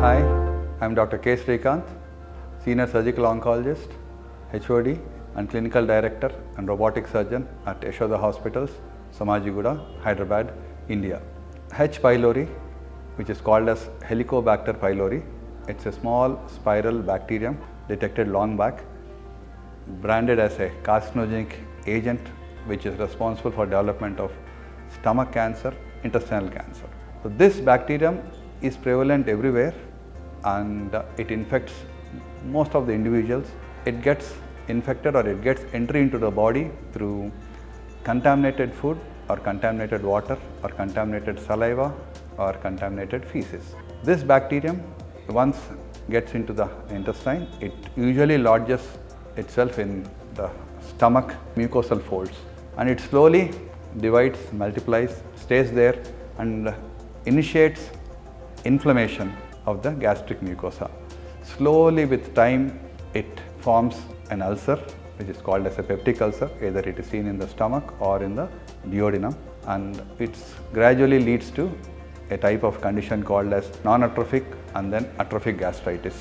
Hi, I'm Dr. K. Sreekanth, Senior Surgical Oncologist, HOD, and Clinical Director and Robotic Surgeon at Yashoda Hospitals, Somajiguda, Hyderabad, India. H. pylori, which is called as Helicobacter pylori, it's a small spiral bacterium detected long back, branded as a carcinogenic agent which is responsible for development of stomach cancer, intestinal cancer. So this bacterium is prevalent everywhere and uh, it infects most of the individuals. It gets infected or it gets entry into the body through contaminated food or contaminated water or contaminated saliva or contaminated feces. This bacterium once gets into the intestine, it usually lodges itself in the stomach mucosal folds and it slowly divides, multiplies, stays there and initiates inflammation of the gastric mucosa. Slowly with time it forms an ulcer which is called as a peptic ulcer either it is seen in the stomach or in the duodenum and it gradually leads to a type of condition called as non-atrophic and then atrophic gastritis.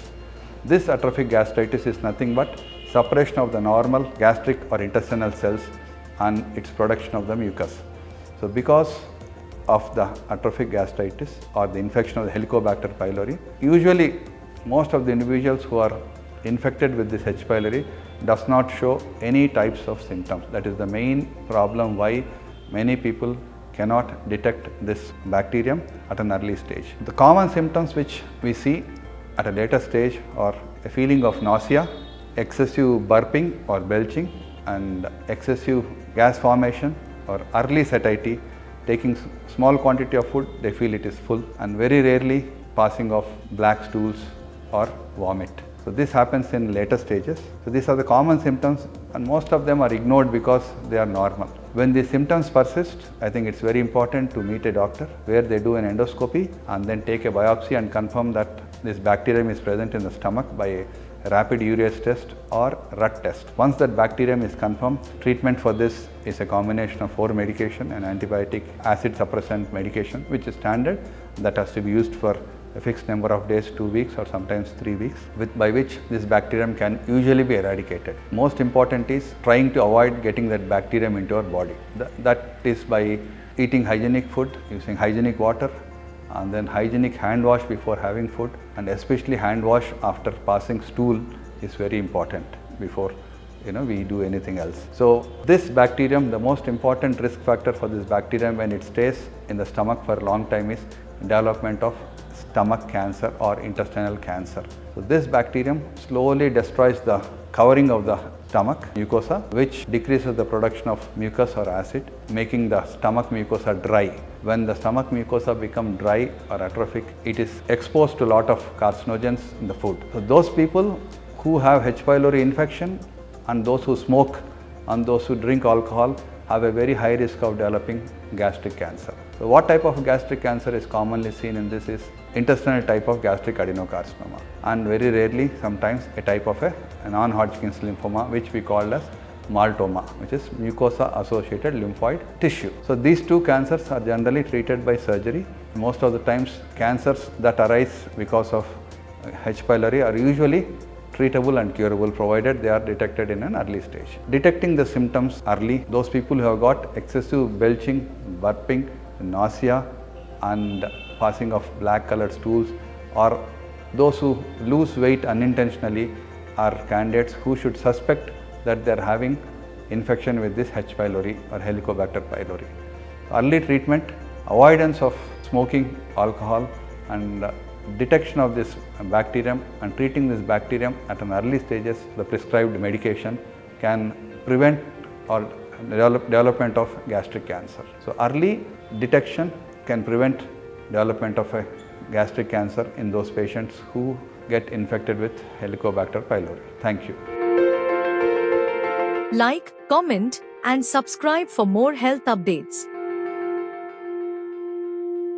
This atrophic gastritis is nothing but suppression of the normal gastric or intestinal cells and its production of the mucus. So because of the atrophic gastritis or the infection of the Helicobacter pylori, usually most of the individuals who are infected with this H. pylori does not show any types of symptoms. That is the main problem why many people cannot detect this bacterium at an early stage. The common symptoms which we see at a later stage are a feeling of nausea, excessive burping or belching and excessive gas formation or early satiety. Taking small quantity of food, they feel it is full and very rarely passing of black stools or vomit. So this happens in later stages. So these are the common symptoms and most of them are ignored because they are normal. When the symptoms persist, I think it's very important to meet a doctor where they do an endoscopy and then take a biopsy and confirm that this bacterium is present in the stomach by rapid urease test or RUT test. Once that bacterium is confirmed, treatment for this is a combination of four medication and antibiotic acid suppressant medication which is standard that has to be used for a fixed number of days, two weeks or sometimes three weeks, with, by which this bacterium can usually be eradicated. Most important is trying to avoid getting that bacterium into our body. Th that is by eating hygienic food, using hygienic water, and then hygienic hand wash before having food, and especially hand wash after passing stool is very important before you know we do anything else. So this bacterium, the most important risk factor for this bacterium when it stays in the stomach for a long time is development of stomach cancer or intestinal cancer. So this bacterium slowly destroys the covering of the stomach mucosa which decreases the production of mucus or acid making the stomach mucosa dry. When the stomach mucosa become dry or atrophic it is exposed to a lot of carcinogens in the food. So those people who have H. pylori infection and those who smoke and those who drink alcohol have a very high risk of developing gastric cancer. So what type of gastric cancer is commonly seen in this is intestinal type of gastric adenocarcinoma and very rarely sometimes a type of a, a non-Hodgkin's lymphoma which we call as maltoma which is mucosa associated lymphoid tissue. So these two cancers are generally treated by surgery. Most of the times cancers that arise because of uh, H. pylori are usually treatable and curable provided they are detected in an early stage. Detecting the symptoms early, those people who have got excessive belching, burping, nausea and passing of black colored stools or those who lose weight unintentionally are candidates who should suspect that they are having infection with this H. pylori or Helicobacter pylori. Early treatment, avoidance of smoking, alcohol and uh, detection of this bacterium and treating this bacterium at an early stages, the prescribed medication can prevent or develop, development of gastric cancer. So early detection can prevent development of a gastric cancer in those patients who get infected with Helicobacter pylori. Thank you. Like, comment, and subscribe for more health updates.